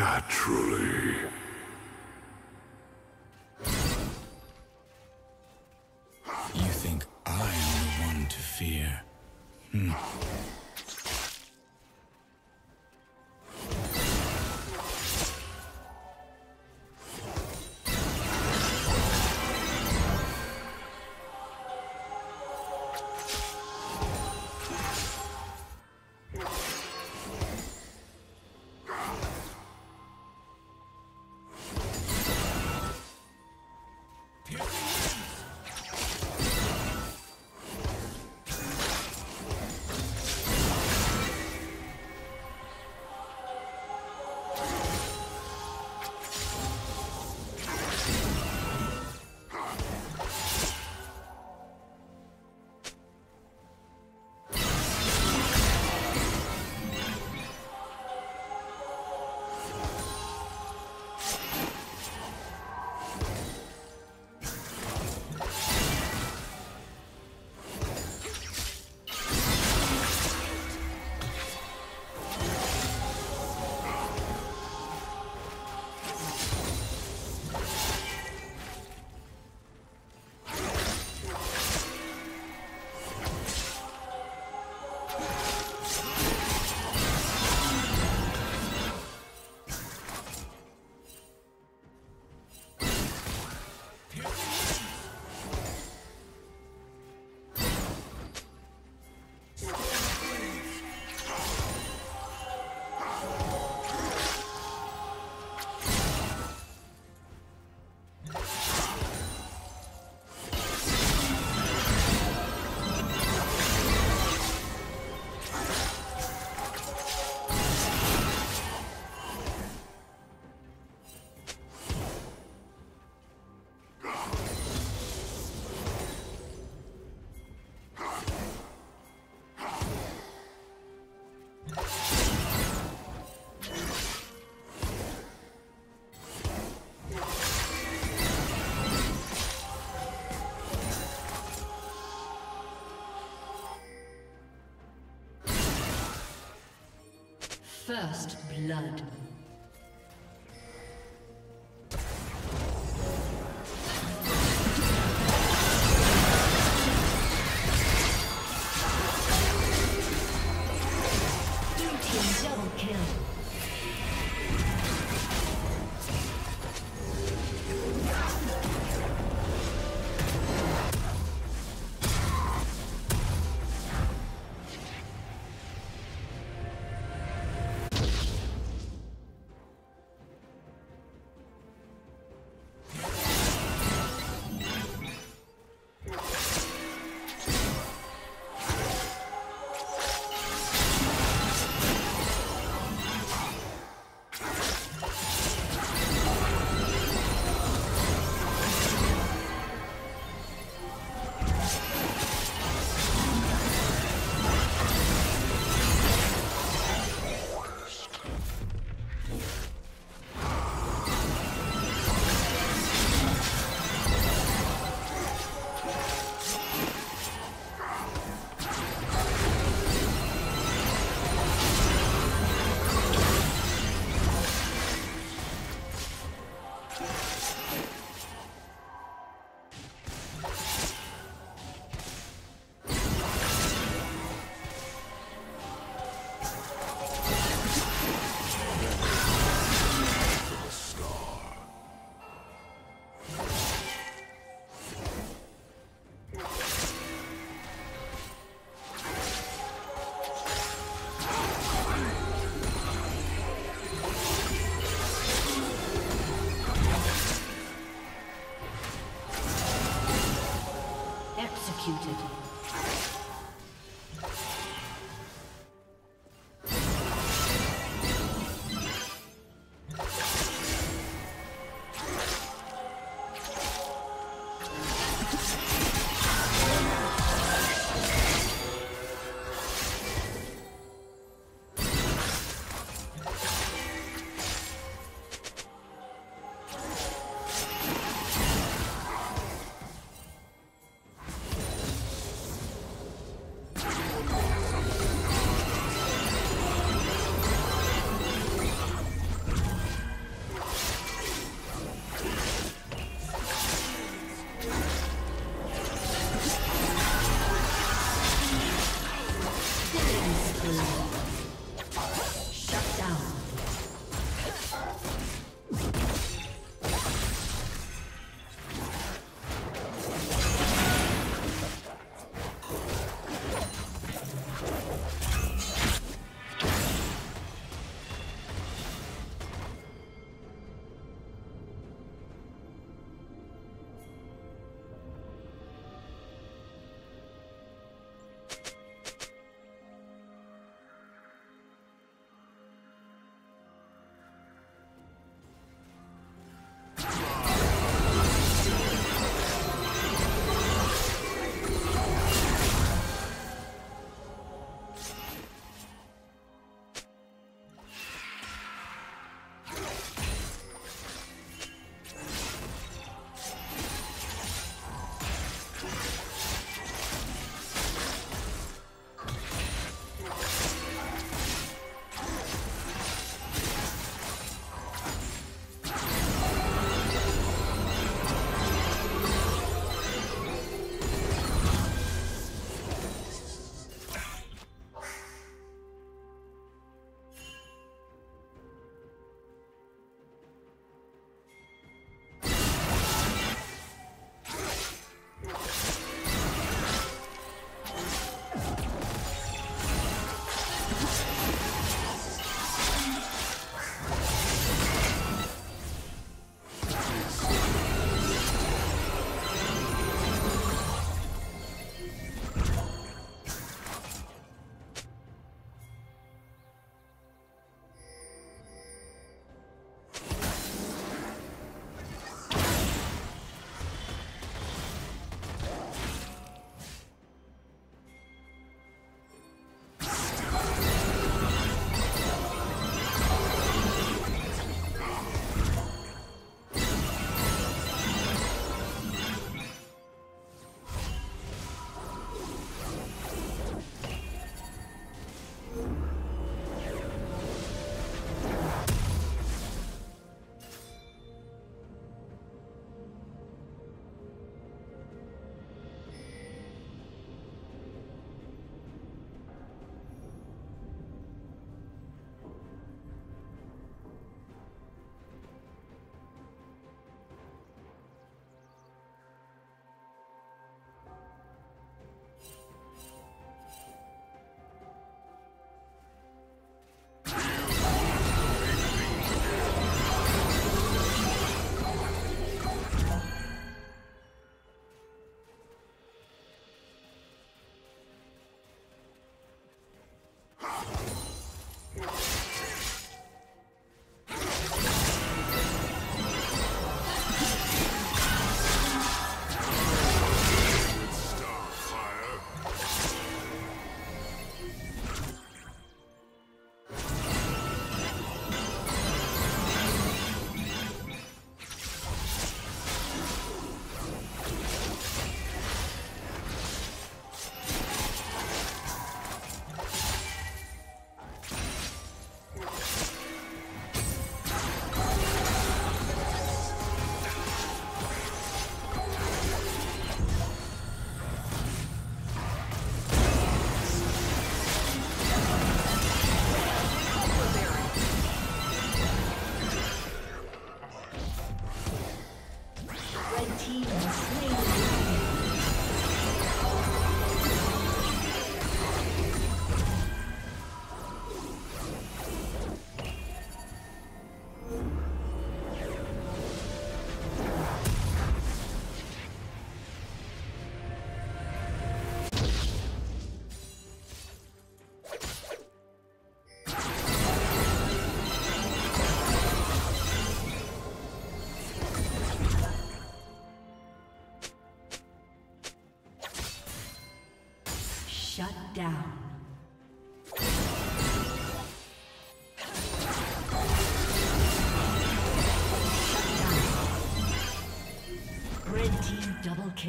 Naturally. You think I am the one to fear? Hmm. First blood.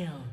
Kill.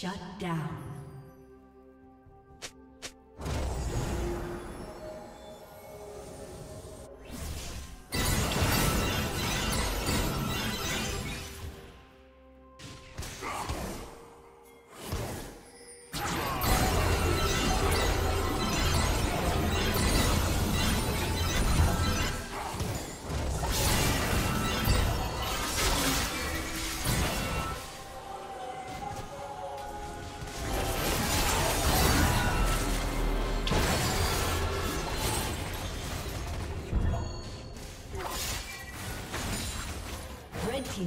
Shut down.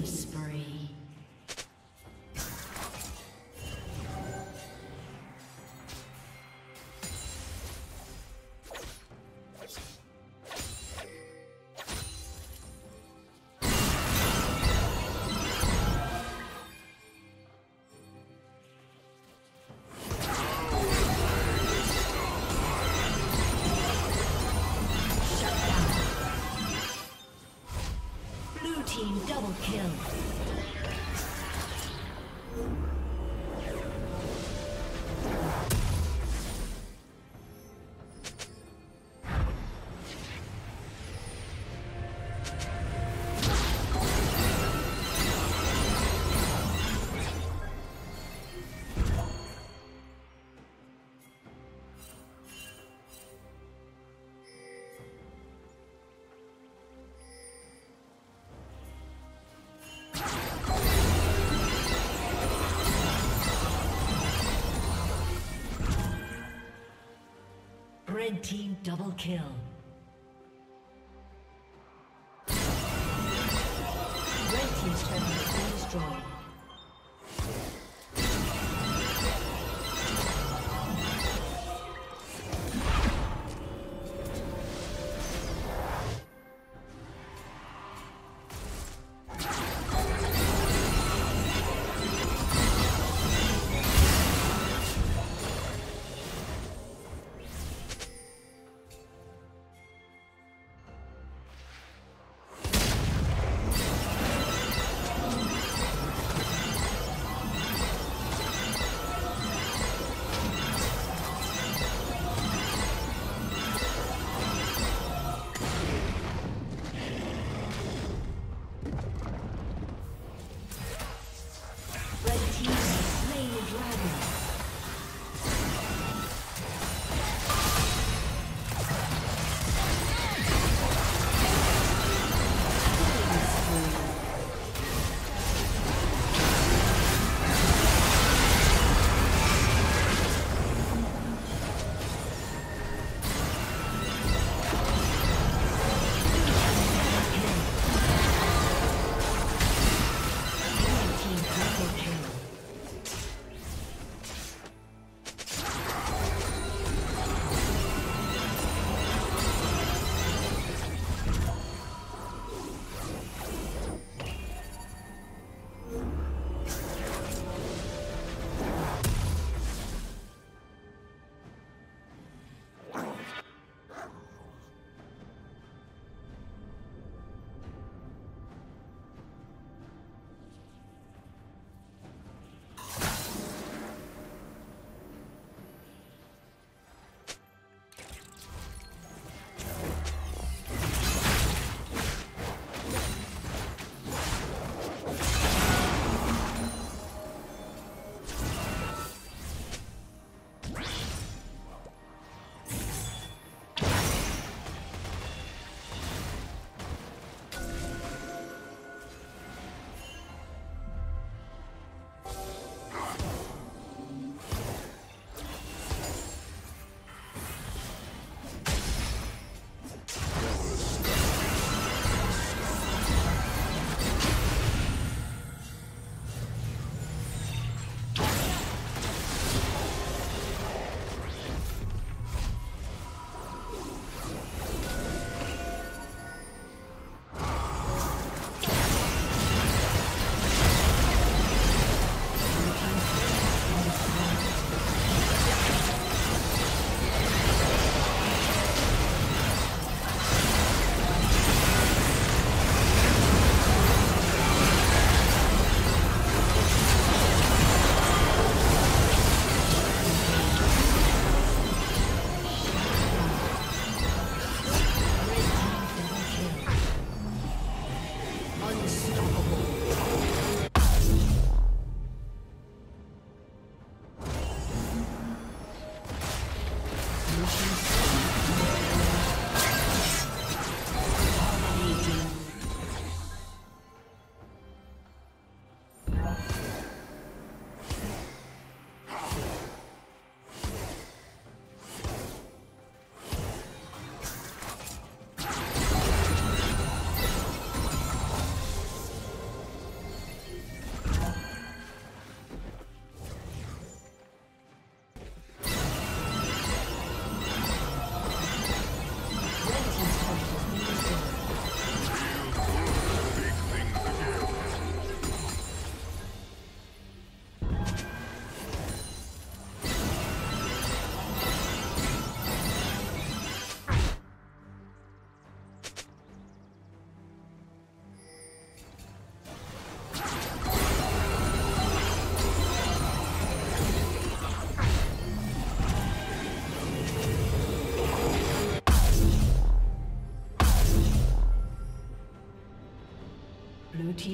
Killing kill. Team double kill.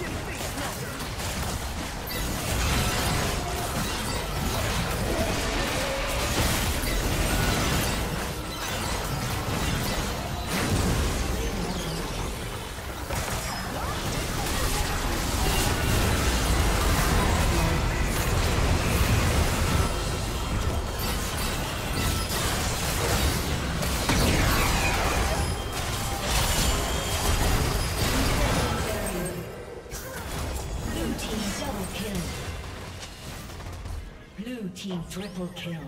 your feet. team triple kill.